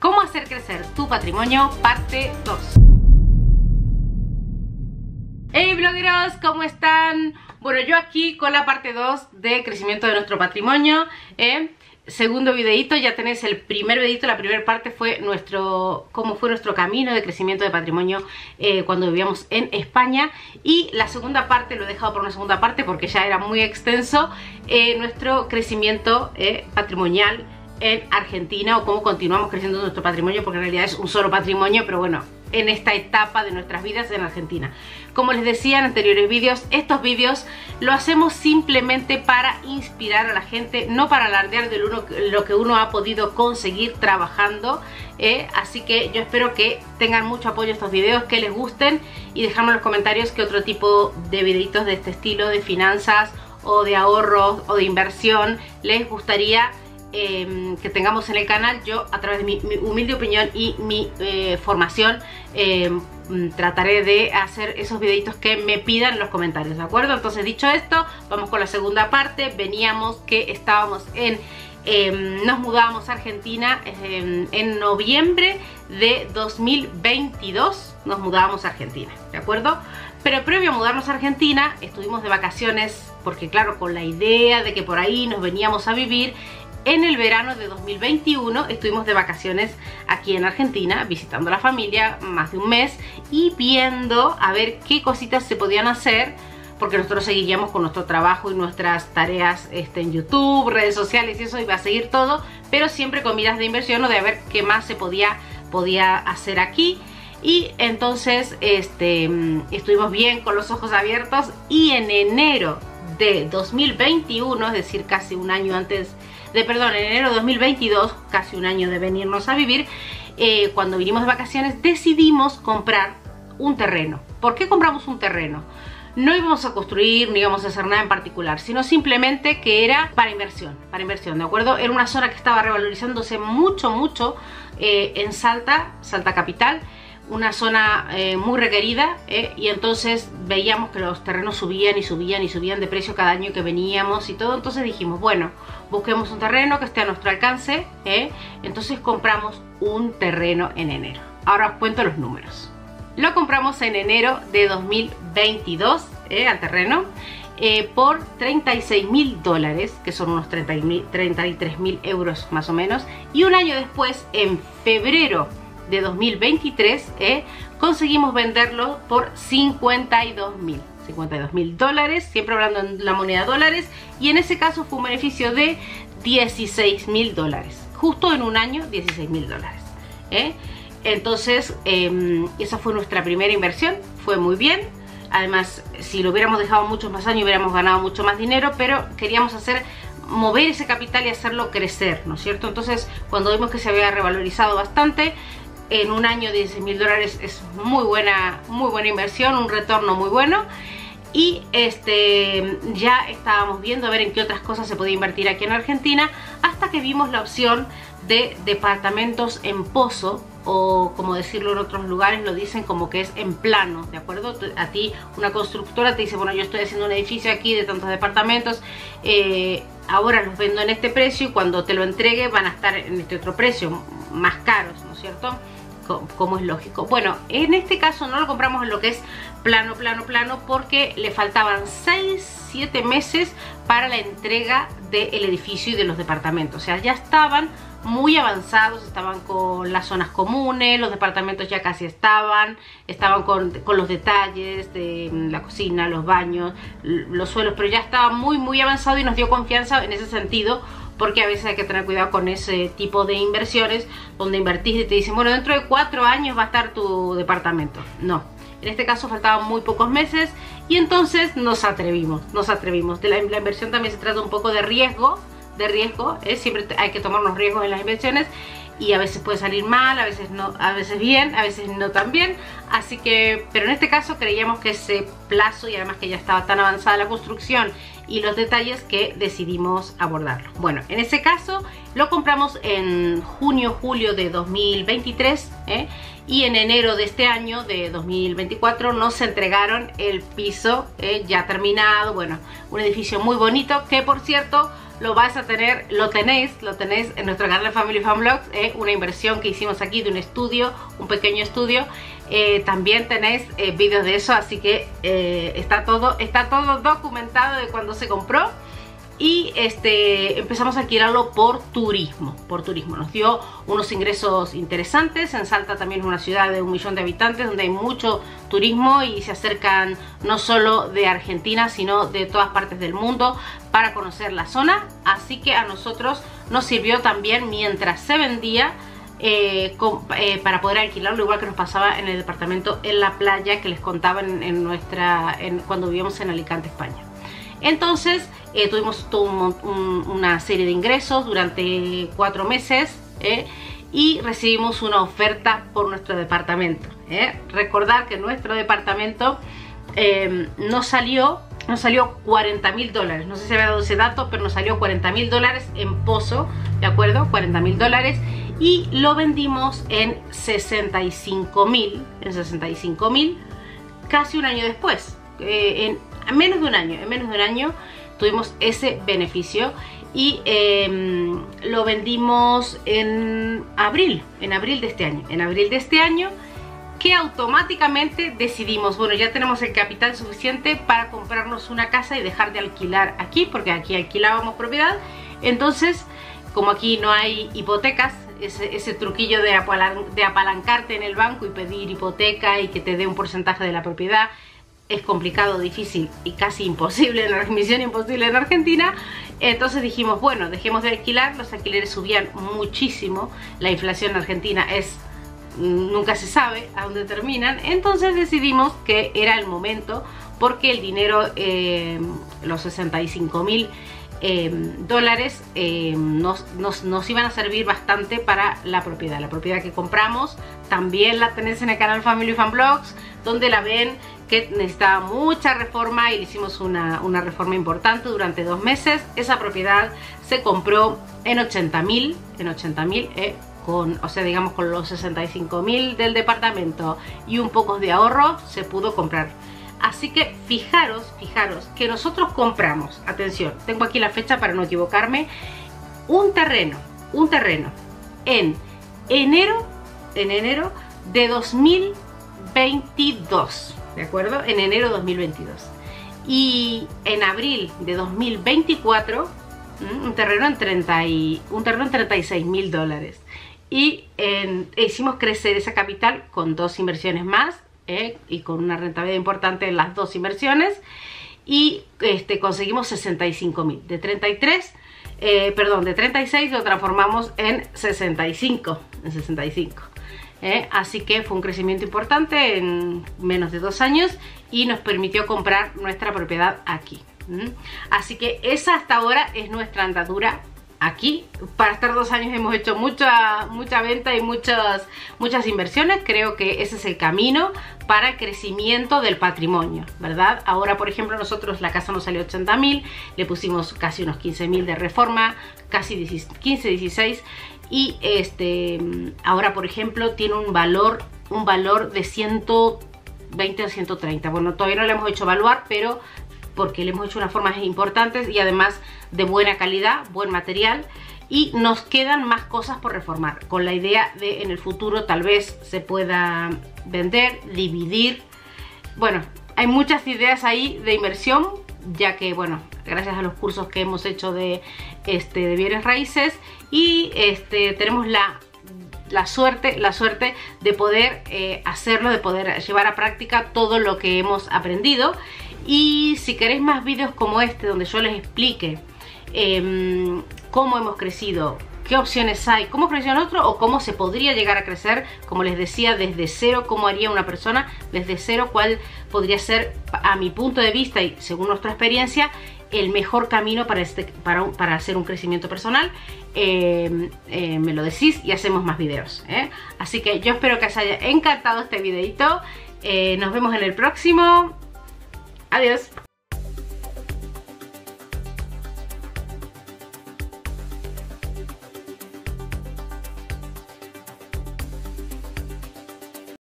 ¿Cómo hacer crecer tu patrimonio? Parte 2. Hey blogueros, ¿cómo están? Bueno, yo aquí con la parte 2 de crecimiento de nuestro patrimonio. ¿eh? segundo videito, ya tenéis el primer videito, la primera parte fue nuestro cómo fue nuestro camino de crecimiento de patrimonio eh, cuando vivíamos en España y la segunda parte, lo he dejado por una segunda parte porque ya era muy extenso, eh, nuestro crecimiento eh, patrimonial en Argentina o cómo continuamos creciendo nuestro patrimonio porque en realidad es un solo patrimonio, pero bueno, en esta etapa de nuestras vidas en Argentina. Como les decía en anteriores vídeos, estos vídeos lo hacemos simplemente para inspirar a la gente, no para alardear de lo que uno ha podido conseguir trabajando. ¿eh? así que yo espero que tengan mucho apoyo estos vídeos, que les gusten y dejadme en los comentarios qué otro tipo de videitos de este estilo, de finanzas o de ahorros o de inversión les gustaría Em, que tengamos en el canal, yo a través de mi, humilde opinión y mi eh, formación em, trataré de hacer esos videitos que me pidan en los comentarios, ¿de acuerdo? Entonces dicho esto, vamos con la segunda parte, veníamos que estábamos en... Em, nos mudábamos a Argentina en noviembre de 2022 nos mudábamos a Argentina, ¿de acuerdo? Pero previo a mudarnos a Argentina estuvimos de vacaciones porque claro, con la idea de que por ahí nos veníamos a vivir en el verano de 2021 estuvimos de vacaciones aquí en Argentina, visitando a la familia más de un mes y viendo a ver qué cositas se podían hacer porque nosotros seguiríamos con nuestro trabajo y nuestras tareas este, en YouTube, redes sociales y eso iba a seguir todo, pero siempre con miras de inversión o de ver qué más se podía, podía hacer aquí. Y entonces este, estuvimos bien con los ojos abiertos y en enero de 2021, es decir, casi un año antes de perdón, en enero de 2022, casi un año de venirnos a vivir, eh, cuando vinimos de vacaciones, decidimos comprar un terreno. ¿Por qué compramos un terreno? No íbamos a construir, ni íbamos a hacer nada en particular, sino simplemente que era para inversión, para inversión, ¿de acuerdo? Era una zona que estaba revalorizándose mucho, mucho eh, en Salta, Salta Capital, una zona eh, muy requerida eh, y entonces veíamos que los terrenos subían y subían y subían de precio cada año que veníamos y todo, entonces dijimos, bueno, busquemos un terreno que esté a nuestro alcance, eh, entonces compramos un terreno en enero. Ahora os cuento los números. Lo compramos en enero de 2022 al terreno por 36 mil dólares, que son unos 33 mil euros más o menos, y un año después, en febrero de 2023 eh, conseguimos venderlo por 52 mil 52 mil dólares, siempre hablando en la moneda dólares y en ese caso fue un beneficio de 16 mil dólares justo en un año 16 mil dólares ¿eh? entonces em, esa fue nuestra primera inversión fue muy bien además si lo hubiéramos dejado muchos más años hubiéramos ganado mucho más dinero pero queríamos hacer mover ese capital y hacerlo crecer, ¿no es cierto? Entonces, cuando vimos que se había revalorizado bastante, en un año 16 mil dólares es muy buena, muy buena inversión, un retorno muy bueno. Y este ya estábamos viendo a ver en qué otras cosas se podía invertir aquí en Argentina hasta que vimos la opción de departamentos en pozo o como decirlo en otros lugares lo dicen como que es en plano, ¿de acuerdo? A ti una constructora te dice, bueno yo estoy haciendo un edificio aquí de tantos departamentos, eh, ahora los vendo en este precio y cuando te lo entregue van a estar en este otro precio, más caros, ¿no es cierto? Como es lógico. Bueno, en este caso no lo compramos en lo que es plano, plano, plano, porque le faltaban 6, 7 meses para la entrega del edificio y de los departamentos. O sea, ya estaban muy avanzados, estaban con las zonas comunes, los departamentos ya casi estaban, estaban con, con, los detalles de la cocina, los baños, los suelos, pero ya estaba muy muy avanzado y nos dio confianza en ese sentido porque a veces hay que tener cuidado con ese tipo de inversiones donde invertís y te dicen, bueno, dentro de cuatro años va a estar tu departamento. No, en este caso faltaban muy pocos meses y entonces nos atrevimos, nos atrevimos. De la, inversión también se trata un poco de riesgo, de riesgo, ¿eh? siempre hay que tomar unos riesgos en las inversiones y a veces puede salir mal, a veces no, a veces bien, a veces no tan bien, así que, pero en este caso creíamos que ese plazo y además que ya estaba tan avanzada la construcción y los detalles que decidimos abordarlo. Bueno, en ese caso lo compramos en junio, julio de 2023 ¿eh? Y en enero de este año de 2024 nos entregaron el piso ¿eh? ya terminado, bueno, un edificio muy bonito que por cierto lo vas a tener, lo tenéis, lo tenéis en nuestro canal de Family Fan Vlogs, es una inversión que hicimos aquí de un estudio, un pequeño estudio. Eh, también tenéis eh, vídeos de eso, así que eh, está, todo, está todo documentado de cuando se compró y este, empezamos a alquilarlo por turismo, por turismo. Nos dio unos ingresos interesantes. En Salta también es una ciudad de un millón de habitantes donde hay mucho turismo y se acercan no solo de Argentina sino de todas partes del mundo para conocer la zona. Así que a nosotros nos sirvió también mientras se vendía eh, eh, para poder alquilarlo, igual que nos pasaba en el departamento en la playa que les contaba en, nuestra, cuando vivíamos en Alicante, España. Entonces eh, tuvimos una serie de ingresos durante cuatro meses eh, y recibimos una oferta por nuestro departamento. Eh. Recordar que nuestro departamento nos salió nos salió 40 mil dólares. No sé si había dado ese dato, pero nos salió 40 mil dólares en pozo, ¿de acuerdo? 40 mil dólares. Y lo vendimos en 65 mil, en 65 mil, casi un año después. en menos de un año, en menos de un año tuvimos ese beneficio y em, lo vendimos en abril, en abril de este año. En abril de este año que automáticamente decidimos, bueno, ya tenemos el capital suficiente para comprarnos una casa y dejar de alquilar aquí, porque aquí alquilábamos propiedad. Entonces, como aquí no hay hipotecas, ese, truquillo de apalancarte en el banco y pedir hipoteca y que te dé un porcentaje de la propiedad, es complicado, difícil y casi imposible, en la misión imposible en Argentina. Entonces dijimos, bueno, dejemos de alquilar, los alquileres subían muchísimo, la inflación en Argentina es nunca se sabe a dónde terminan, entonces decidimos que era el momento porque el dinero, eh, los 65 mil eh, dólares eh, nos, nos, iban a servir bastante para la propiedad. La propiedad que compramos también la tenéis en el canal Family Fan Blogs, donde la ven que necesitaba mucha reforma y le hicimos una, reforma importante durante dos meses. Esa propiedad se compró en 80 mil, en 80 mil, eh, con, o sea, digamos con los 65 mil del departamento y un poco de ahorro se pudo comprar. Así que fijaros, fijaros que nosotros compramos, atención, tengo aquí la fecha para no equivocarme, un terreno, un terreno en enero, en enero de 2022. ¿De acuerdo? En enero de 2022. Y en abril de 2024, un terreno en, 30 y, un terreno en 36 mil dólares. Y hicimos crecer esa capital con dos inversiones más ¿eh? y con una rentabilidad importante en las dos inversiones. Y este, conseguimos 65 mil. De 33, eh, perdón, de 36 lo transformamos en 65. En 65. ¿Eh? así que fue un crecimiento importante en menos de dos años y nos permitió comprar nuestra propiedad aquí. Así que esa hasta ahora es nuestra andadura aquí. Para estar dos años hemos hecho mucha, mucha venta y muchas, muchas inversiones. Creo que ese es el camino para el crecimiento del patrimonio, ¿verdad? Ahora, por ejemplo, nosotros la casa nos salió 80 mil, le pusimos casi unos 15 mil de reforma, casi 15, 16 y este ahora por ejemplo tiene un valor un valor de 120 a 130 bueno todavía no le hemos hecho evaluar pero porque le hemos hecho unas formas importantes y además de buena calidad buen material. Y nos quedan más cosas por reformar con la idea de en el futuro tal vez se pueda vender dividir. Bueno hay muchas ideas ahí de inversión ya que bueno gracias a los cursos que hemos hecho de, este, de bienes raíces y este, tenemos la, la, suerte, la suerte de poder eh, hacerlo, de poder llevar a práctica todo lo que hemos aprendido. Y si queréis más vídeos como este donde yo les explique em, cómo hemos crecido, qué opciones hay, cómo creció otro o cómo se podría llegar a crecer, como les decía, desde cero, cómo haría una persona desde cero, cuál podría ser, a mi punto de vista y según nuestra experiencia, el mejor camino para, este, para, para hacer un crecimiento personal, eh, eh, me lo decís y hacemos más videos. ¿eh? Así que yo espero que os haya encantado este videito. nos vemos en el próximo. Adiós.